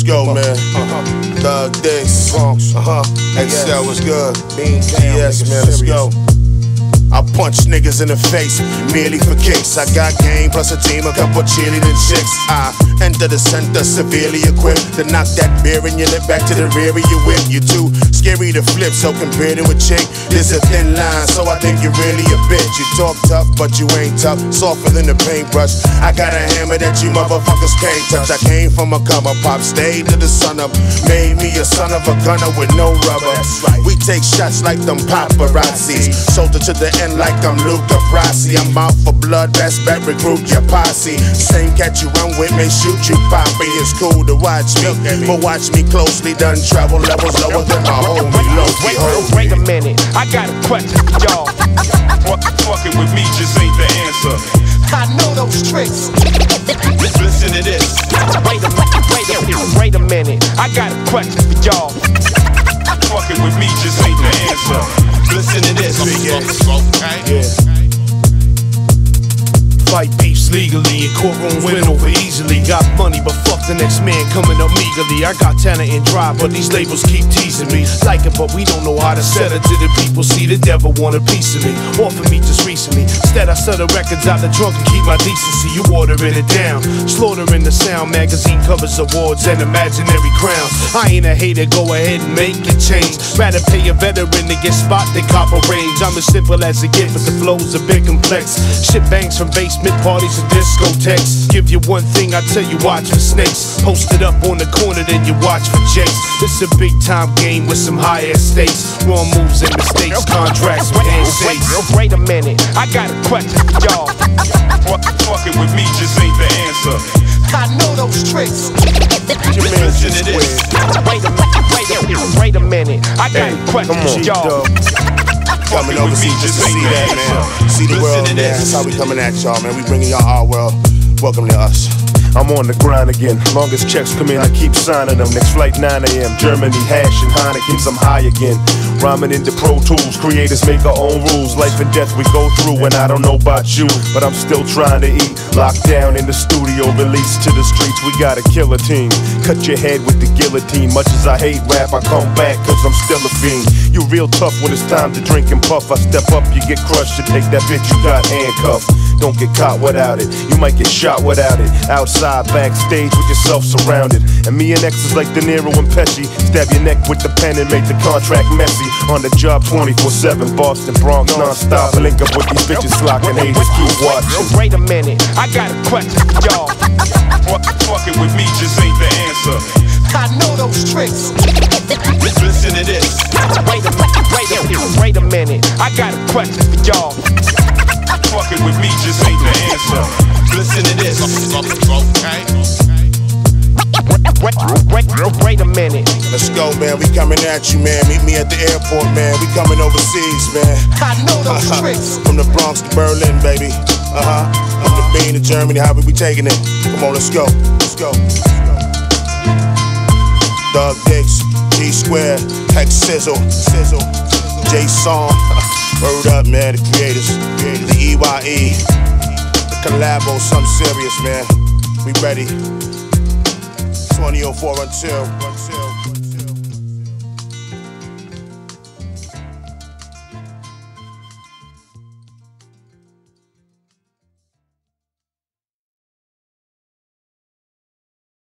Let's go, man. Doug Dix. Bronx. Uh huh. XL was good. Yes, man. Let's go. I punch niggas in the face, merely for kicks. I got game plus a team, a couple cheerleading chicks. I enter the center severely equipped to knock that beer in your lip back to the rear of your whip. You too scary to flip, so compared to a chick, there's a thin line. So I think you're really a bitch. You talk tough, but you ain't tough, softer than a paintbrush. I got a hammer that you motherfuckers can't touch. I came from a come up, pop stayed to the sun up, made me a son of a gunner with no rubber. We take shots like them paparazzis, shoulder to the end like I'm Luca Brasi. I'm out for blood, best bet recruit your posse. Same catch you run with may shoot you, poppy. It's cool to watch me, but watch me closely. Done travel levels lower than my homie Loki. Wait, wait a minute, I got a question for y'all. Fuck, fucking with me just ain't the answer. I know those tricks. Listen to this. Wait a minute, wait a minute, wait a minute, I got a question for y'all. Fucking with me just ain't the answer. Listen to this. Fight beefs legally in courtroom win over easily. Got money, but the next man coming up meagerly. I got talent and drive, but these labels keep teasing me. Like it, but we don't know how to sell it to the people. See, the devil want a piece of me. Offered me just recently. Instead, I sell the records out the trunk and keep my decency. You watering it down. Slaughtering the sound magazine covers awards and imaginary crowns. I ain't a hater, go ahead and make it change. Rather pay a veteran to get spot than copper range. I'm as simple as it get, but the flow's a bit complex. Shit bangs from basement parties and discotheques. Give you one thing, I tell you, watch for snakes. Posted up on the corner, then you watch for jakes. This a big time game with some higher stakes. Wrong moves and mistakes, contracts with Wait, handshakes. wait a minute, I got a question for y'all. Fuck, fucking with me just ain't the answer. I know those tricks. Listen to this. Wait a minute, wait a minute, wait a minute, I got a question for y'all. Coming Fucking with me just just to see ain't that, man. See the Listen world, man. That's how we coming at y'all, man. We bringing y'all our world. Welcome to us. I'm on the grind again. Longest checks come in, I keep signing them. Next flight 9 a.m. Germany, hash and Heineken's, I'm high again. Rhyming into Pro Tools, Kreators make our own rules. Life and death we go through, and I don't know about you, but I'm still trying to eat. Locked down in the studio, released to the streets. We got a killer team. Cut your head with the guillotine. Much as I hate rap, I come back, cause I'm still a fiend. You real tough when it's time to drink and puff. I step up, you get crushed. You take that bitch you got handcuffed. Don't get caught without it. You might get shot without it. Outside, backstage with yourself surrounded. And me and X is like De Niro and Pesci. Stab your neck with the pen and make the contract messy. On the job 24 7, Boston, Bronx, non stop. Link up with these bitches, locking haters, keep watching. Wait a minute, I got a question for y'all. Fuck, fucking with me just ain't the answer. I know those tricks. Listen to this. Wait a wait a minute, wait a minute, I got a question for y'all. Fucking with me just ain't the answer. Listen to this. Wait, wait, wait, wait a minute. Let's go, man. We coming at you, man. Meet me at the airport, man. We coming overseas, man. I know those tricks. From the Bronx to Berlin, baby. Uh huh. From the Bean to Germany, how we be taking it? Come on, let's go. Let's go. Doug Dix, G Square, Hex Sizzle, Sizzle, J Song. Word up, man. The Kreators, the EYE, the collabo, something serious, man. We ready. 2004 until.